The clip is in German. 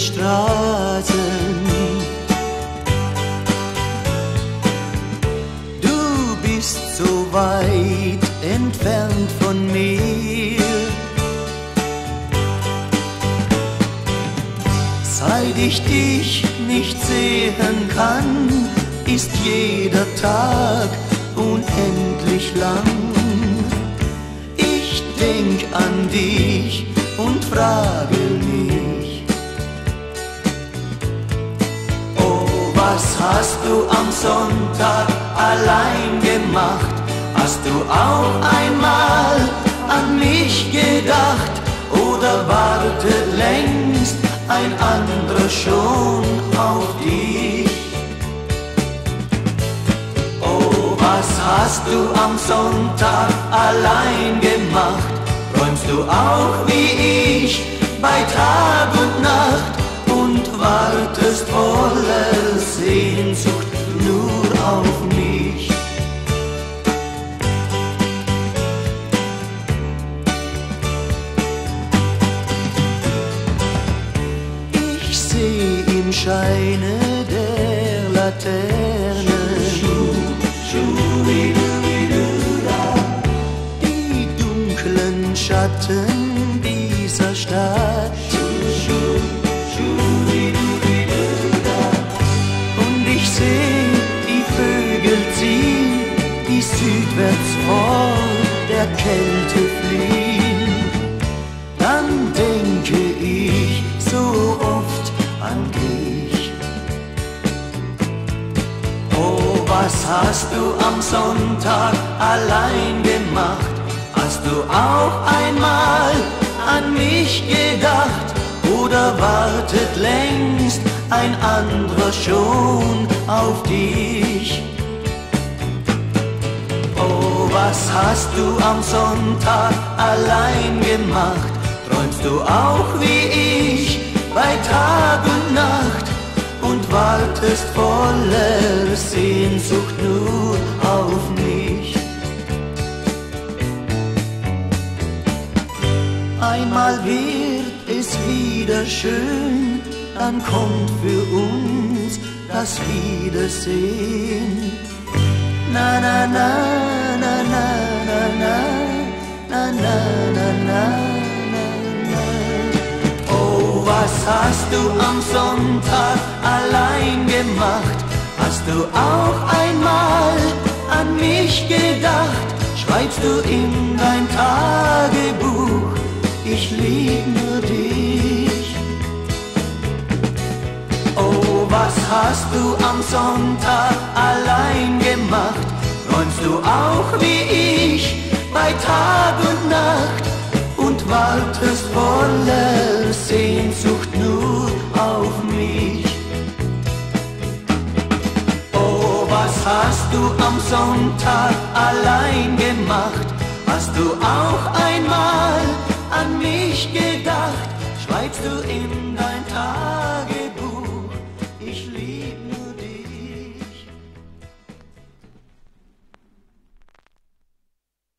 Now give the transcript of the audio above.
Straßen. Du bist so weit entfernt von mir. Seit ich dich nicht sehen kann, ist jeder Tag unendlich lang. Ich denk an dich und frage hast du am Sonntag allein gemacht? Hast du auch einmal an mich gedacht oder wartet längst ein anderer schon auf dich? Oh, was hast du am Sonntag allein gemacht? Träumst du auch wie ich Scheine der Laterne die dunklen Schatten dieser Stadt. Und ich seh die Vögel ziehen, die südwärts vor der Kälte was hast du am Sonntag allein gemacht? Hast du auch einmal an mich gedacht? Oder wartet längst ein anderer schon auf dich? Oh, was hast du am Sonntag allein gemacht? Träumst du auch wie ich bei Tag und Nacht und wartest voller Sehnsucht nur auf mich? Einmal wird es wieder schön, dann kommt für uns das Wiedersehen. Na na na na na na na na na na na na. Oh, was hast du am Sonntag allein gemacht? Hast du auch einmal an mich gedacht? Schreibst du in dein Tagebuch, ich lieb nur dich. Oh, was hast du am Sonntag allein gemacht? Träumst du auch wie ich bei Tag und du am Sonntag allein gemacht? Hast du auch einmal an mich gedacht? Schreibst du in dein Tage